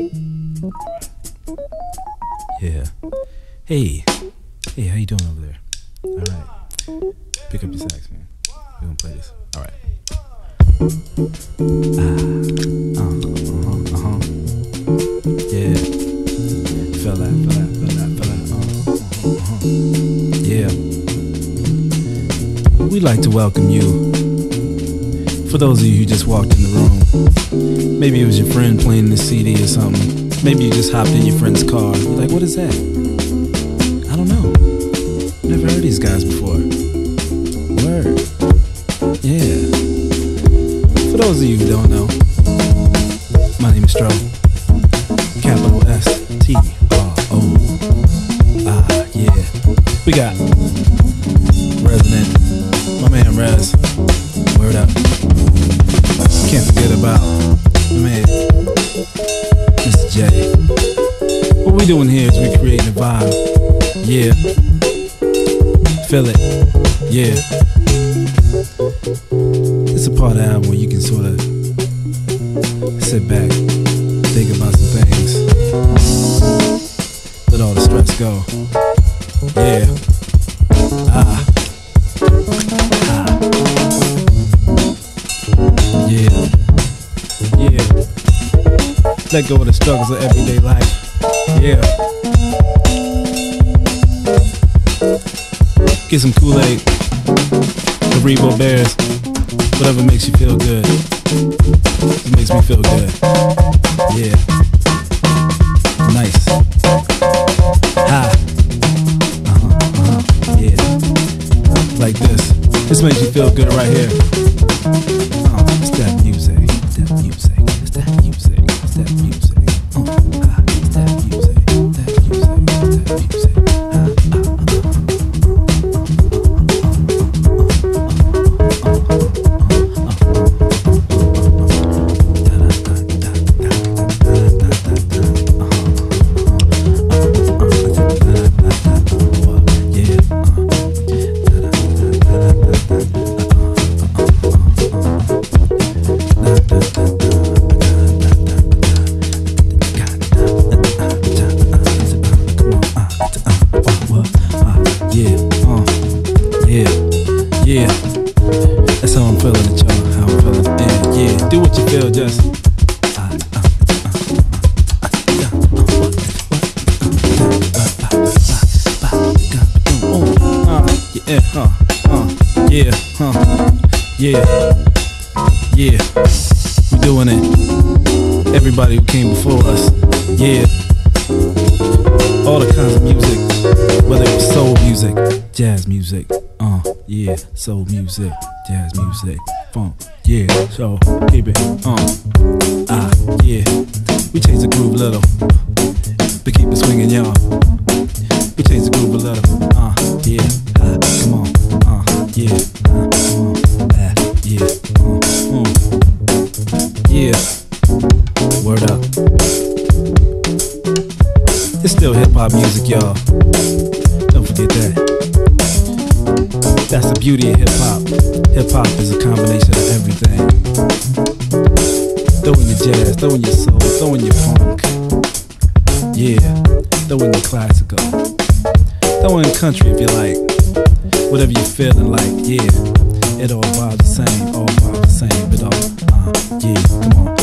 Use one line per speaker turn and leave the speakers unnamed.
Yeah. Hey. Hey, how you doing over there? All right. Pick up your sax, man. We're gonna play this. All right. Ah. Uh, uh-huh, uh-huh. Yeah. That, feel that, feel that, feel that. Uh, uh-huh, uh-huh. Yeah. We'd like to welcome you. For those of you who just walked in the room, maybe it was your friend playing the CD or something. Maybe you just hopped in your friend's car. You're like, what is that? I don't know. Never heard these guys before. Word. Yeah. For those of you who don't know, my name is Stro. Capital S T R O. Ah, yeah. We got Resonant, my man Rez. Word up. Can't forget about man, Mr. J. What we doing here is we creating a vibe. Yeah. Feel it. Yeah. It's a part of the album where you can sort of sit back, think about some things. Let all the stress go. Yeah. Let go of the struggles of everyday life. Yeah. Get some Kool-Aid. Haribo Bears. Whatever makes you feel good. It makes me feel good. Yeah. Nice. Ha. Uh-huh, uh-huh. Yeah. Like this. This makes you feel good right here. Music. Feeling. Yeah, yeah. Do what you feel, just. Uh, yeah, huh, uh, yeah, huh, yeah, yeah. We doing it. Everybody who came before us, yeah. All the kinds of music, whether it was soul music, jazz music, uh, yeah, soul music, jazz music, funk, yeah. So keep it, uh, ah, yeah. We change the groove a little, but keep it swinging, y'all. We change the groove a little, uh, yeah, ah, come on, uh, yeah, uh, come on, ah, yeah, uh, uh, yeah. Word up. It's still hip hop music, y'all. Don't forget that. That's the beauty of hip hop. Hip hop is a combination of everything. Throw in your jazz, throw in your soul, throw in your funk. Yeah, throw in your classical. Throw in country if you like. Whatever you're feeling like, yeah. It all vibes the same, all vibes the same, but all, uh, yeah, come on.